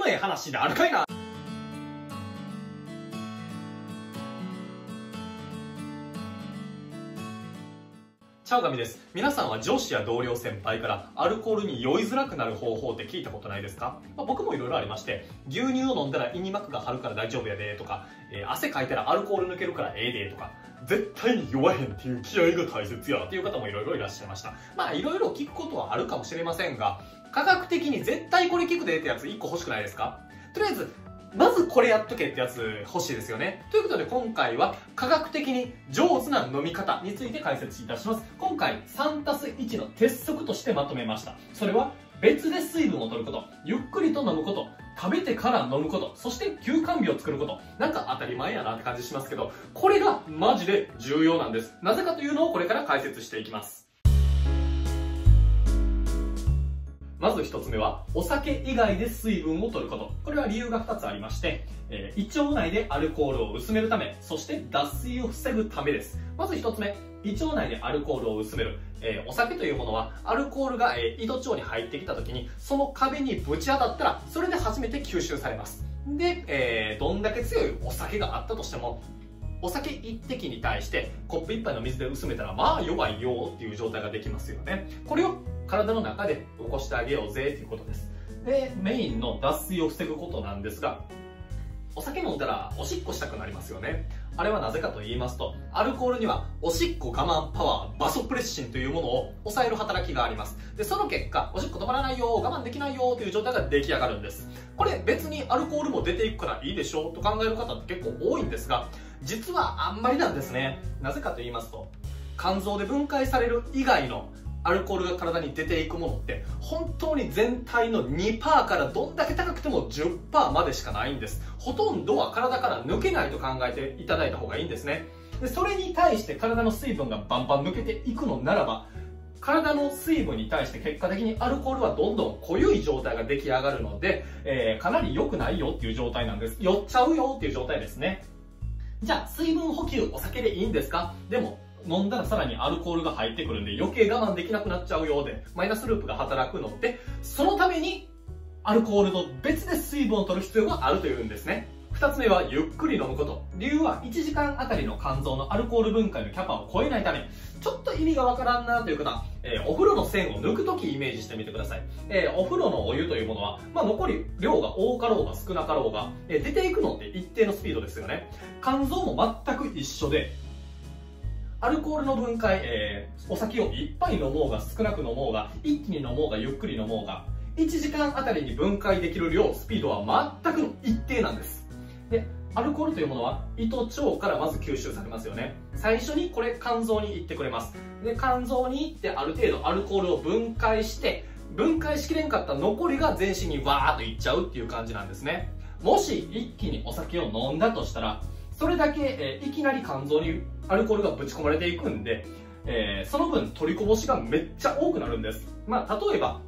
のええ話であるかいなチャオガミです。皆さんは上司や同僚先輩からアルコールに酔いづらくなる方法って聞いたことないですか、まあ、僕もいろいろありまして、牛乳を飲んだら胃に膜が張るから大丈夫やでとか、えー、汗かいたらアルコール抜けるからええでとか、絶対に酔わへんっていう気合が大切やっていう方もいろいろいらっしゃいました。まあいろいろ聞くことはあるかもしれませんが、科学的に絶対これ聞くでってやつ1個欲しくないですか？とりあえずまずこれやっとけってやつ欲しいですよね。ということで今回は科学的に上手な飲み方について解説いたします。今回3たす1の鉄則としてまとめました。それは別で水分を取ること、ゆっくりと飲むこと、食べてから飲むこと、そして休館日を作ること。なんか当たり前やなって感じしますけど、これがマジで重要なんです。なぜかというのをこれから解説していきます。まず一つ目は、お酒以外で水分を取ること。これは理由が二つありまして、えー、胃腸内でアルコールを薄めるため、そして脱水を防ぐためです。まず一つ目、胃腸内でアルコールを薄める。えー、お酒というものは、アルコールが、えー、胃と腸に入ってきた時に、その壁にぶち当たったら、それで初めて吸収されます。で、えー、どんだけ強いお酒があったとしても、お酒1滴に対してコップ1杯の水で薄めたらまあ弱いよっていう状態ができますよね。これを体の中で起こしてあげようぜということです。で、メインの脱水を防ぐことなんですが、お酒飲んだらおしっこしたくなりますよね。あれはなぜかと言いますと、アルコールにはおしっこ我慢パワー、バソプレッシンというものを抑える働きがあります。で、その結果、おしっこ止まらないよ、我慢できないよという状態が出来上がるんです。これ別にアルコールも出ていくからいいでしょうと考える方って結構多いんですが、実はあんまりなんですね。なぜかと言いますと、肝臓で分解される以外のアルコールが体に出ていくものって本当に全体の2%からどんだけ高くても10%までしかないんです。ほとんどは体から抜けないと考えていただいた方がいいんですね。でそれに対して体の水分がバンバン抜けていくのならば体の水分に対して結果的にアルコールはどんどん濃ゆい状態が出来上がるので、えー、かなり良くないよっていう状態なんです。酔っちゃうよっていう状態ですね。じゃあ水分補給お酒でいいんですか？でも飲んだらさらにアルコールが入ってくるんで余計我慢できなくなっちゃうようで、マイナスループが働くので、そのためにアルコールと別で水分を取る必要があるというんですね。二つ目はゆっくり飲むこと。理由は1時間あたりの肝臓のアルコール分解のキャパを超えないため、ちょっと意味がわからんなという方、えー、お風呂の線を抜くときイメージしてみてください。えー、お風呂のお湯というものは、まあ、残り量が多かろうが少なかろうが、えー、出ていくのって一定のスピードですよね。肝臓も全く一緒で、アルコールの分解、えー、お酒をいっぱい飲もうが少なく飲もうが、一気に飲もうがゆっくり飲もうが、1時間あたりに分解できる量、スピードは全く一定なんです。で、アルコールというものは胃と腸からまず吸収されますよね。最初にこれ肝臓に行ってくれます。で、肝臓に行ってある程度アルコールを分解して、分解しきれんかった残りが全身にわーっといっちゃうっていう感じなんですね。もし一気にお酒を飲んだとしたら、それだけ、えー、いきなり肝臓にアルコールがぶち込まれていくんで、えー、その分取りこぼしがめっちゃ多くなるんです。まあ、例えば、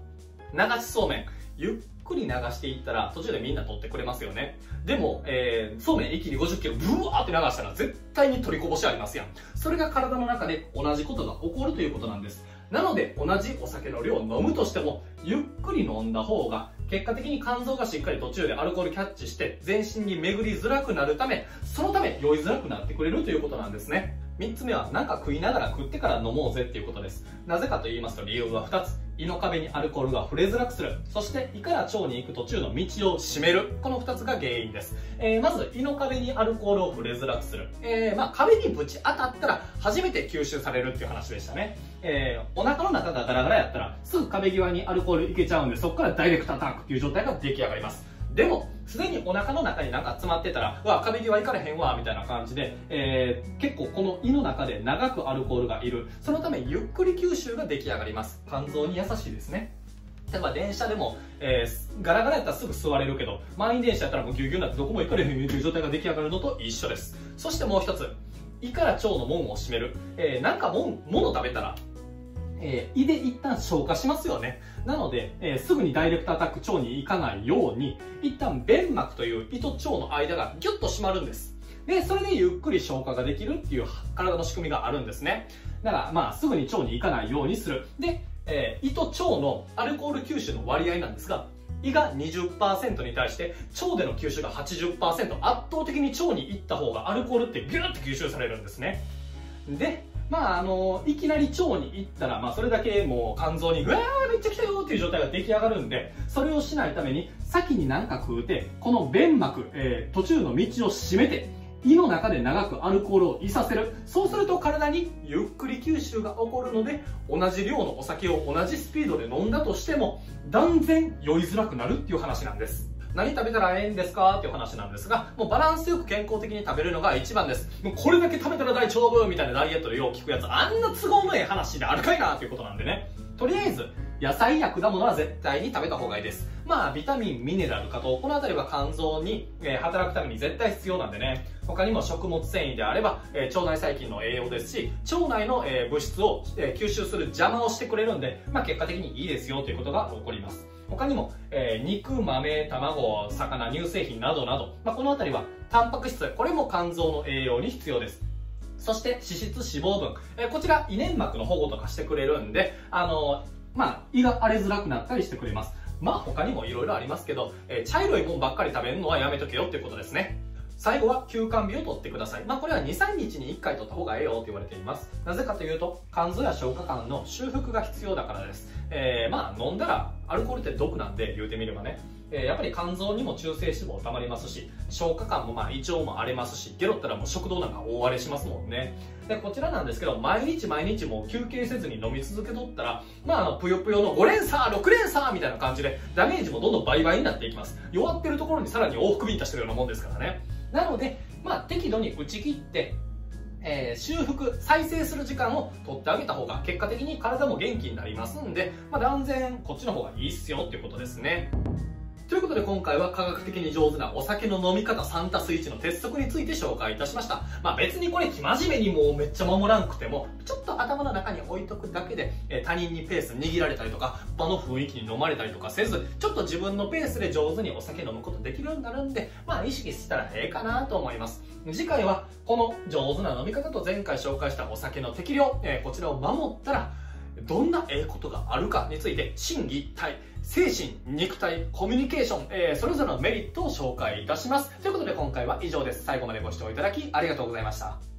流しそうめん。ゆっくり流していったら途中でみんな取ってくれますよね。でも、えー、そうめん一気に50キロブワーって流したら絶対に取りこぼしありますやん。それが体の中で同じことが起こるということなんです。なので、同じお酒の量を飲むとしても、ゆっくり飲んだ方が結果的に肝臓がしっかり途中でアルコールキャッチして全身に巡りづらくなるためそのため酔いづらくなってくれるということなんですね。3つ目は何か食いながら食ってから飲もうぜっていうことです。なぜかと言いますと理由は2つ。胃の壁にアルコールが触れづらくする。そして胃から腸に行く途中の道を閉める。この2つが原因です、えー、まず胃の壁にアルコールを触れづらくする、えー、まあ、壁にぶち当たったら初めて吸収されるっていう話でしたね、えー、お腹の中がガラガラやったらすぐ壁際にアルコールいけちゃうんでそこからダイレクトアタックっていう状態が出来上がります。でも、すでにお腹の中になんか詰まってたら、うわ、壁際行かれへんわ、みたいな感じで、えー、結構この胃の中で長くアルコールがいる。そのため、ゆっくり吸収が出来上がります。肝臓に優しいですね。例えば電車でも、えー、ガラガラやったらすぐ座れるけど、満員電車やったらもうぎゅうぎゅうになってどこも行かれへんという状態が出来上がるのと一緒です。そしてもう一つ、胃から腸の門を閉める。えー、なんかもん、物食べたら、えー、胃で一旦消化しますよね。なので、えー、すぐにダイレクトアタック腸に行かないように、一旦弁膜という胃と腸の間がギュッと締まるんです。で、それでゆっくり消化ができるっていう体の仕組みがあるんですね。だから、まあ、すぐに腸に行かないようにする。で、えー、胃と腸のアルコール吸収の割合なんですが、胃が20%に対して腸での吸収が80%圧倒的に腸に行った方がアルコールってギューって吸収されるんですねでまああのいきなり腸に行ったら、まあ、それだけもう肝臓にうわーめっちゃ来たよっていう状態が出来上がるんでそれをしないために先に何か食うてこの便膜、えー、途中の道を閉めて胃の中で長くアルコールをいさせる。そうすると体にゆっくり吸収が起こるので同じ量のお酒を同じスピードで飲んだとしても断然酔いづらくなるっていう話なんです。何食べたらええんですか？っていう話なんですが、もうバランスよく健康的に食べるのが一番です。もうこれだけ食べたら大丈夫みたいなダイエットでよう聞くやつ、あんな都合のええ話であるかいなっていうことなんでね。とりあえず、野菜や果物は絶対に食べた方がいいです。まあ、ビタミン、ミネラルかと、この辺りは肝臓に、えー、働くために絶対必要なんでね。他にも食物繊維であれば、えー、腸内細菌の栄養ですし、腸内の、えー、物質を、え吸収する邪魔をしてくれるんで、まあ結果的にいいですよということが起こります。他にも、えー、肉、豆、卵、魚、乳製品などなど、まあ、この辺りはタンパク質、これも肝臓の栄養に必要です。そして脂質脂肪分、えー、こちら胃粘膜の保護とかしてくれるんで、あのまあ、胃が荒れづらくなったりしてくれます。まあ他にも色々ありますけど、えー、茶色いもんばっかり食べるのはやめとけよっていうことですね。最後は休肝日を取ってください。まあこれは2、3日に1回取った方がええよと言われています。なぜかというと、肝臓や消化管の修復が必要だからです。えー、まあ飲んだらアルコールって毒なんで言うてみればね。えやっぱり肝臓にも中性脂肪溜まりますし、消化管もまあ胃腸も荒れますし、ゲロったらもう食道なんか大荒れしますもんね。で、こちらなんですけど、毎日毎日もう休憩せずに飲み続けとったら、まああの、ぷよぷよの5連鎖、6連鎖みたいな感じで、ダメージもどんどん倍々になっていきます。弱ってるところにさらに往復ビンタしてるようなもんですからね。なので、まあ適度に打ち切って、えー、修復、再生する時間を取ってあげた方が結果的に体も元気になりますんで、まあ、断然こっちの方がいいっすよっていうことですね。ということで今回は科学的に上手なお酒の飲み方3たす1の鉄則について紹介いたしました。まあ別にこれ真面目にもうめっちゃ守らんくても、ちょっと頭の中に置いとくだけで、え、他人にペース握られたりとか、場の雰囲気に飲まれたりとかせず、ちょっと自分のペースで上手にお酒飲むことできるようになるんで、まあ意識したらええかなと思います。次回はこの上手な飲み方と前回紹介したお酒の適量、え、こちらを守ったら、どんなええことがあるかについて心技体精神肉体コミュニケーション、えー、それぞれのメリットを紹介いたします。ということで今回は以上です。最後までご視聴いただきありがとうございました。